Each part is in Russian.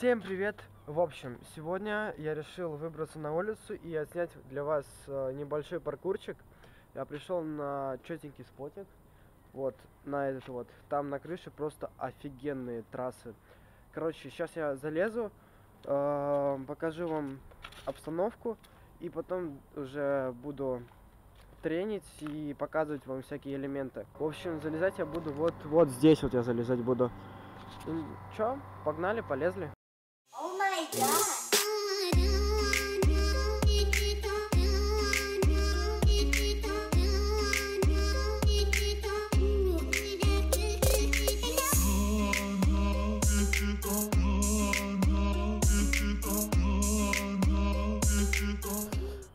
Всем привет! В общем, сегодня я решил выбраться на улицу и отснять для вас э, небольшой паркурчик. Я пришел на четенький спотик, вот, на этот вот. Там на крыше просто офигенные трассы. Короче, сейчас я залезу, э, покажу вам обстановку и потом уже буду тренить и показывать вам всякие элементы. В общем, залезать я буду вот, вот здесь вот я залезать буду. И чё, погнали, полезли. В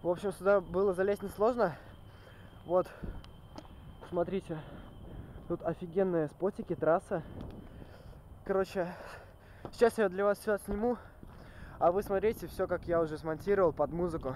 общем, сюда было залезть несложно. Вот, смотрите, тут офигенные спотики, трасса. Короче, сейчас я для вас все сниму, а вы смотрите все, как я уже смонтировал под музыку.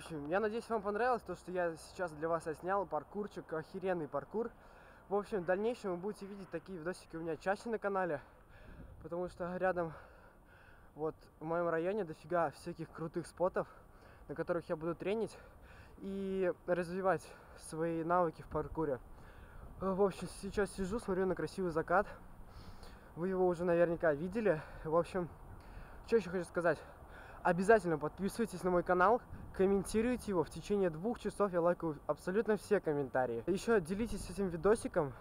Общем, я надеюсь, вам понравилось то, что я сейчас для вас снял паркурчик, охеренный паркур. В общем, в дальнейшем вы будете видеть такие видосики у меня чаще на канале, потому что рядом, вот в моем районе дофига всяких крутых спотов, на которых я буду тренить и развивать свои навыки в паркуре. В общем, сейчас сижу, смотрю на красивый закат. Вы его уже наверняка видели. В общем, что еще хочу сказать? Обязательно подписывайтесь на мой канал, комментируйте его. В течение двух часов я лайкаю абсолютно все комментарии. Еще делитесь этим видосиком,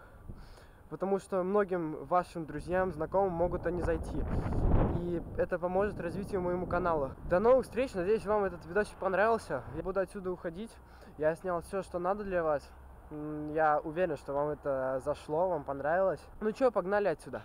потому что многим вашим друзьям, знакомым могут они зайти. И это поможет развитию моему каналу. До новых встреч, надеюсь, вам этот видосик понравился. Я буду отсюда уходить. Я снял все, что надо для вас. Я уверен, что вам это зашло, вам понравилось. Ну что, погнали отсюда.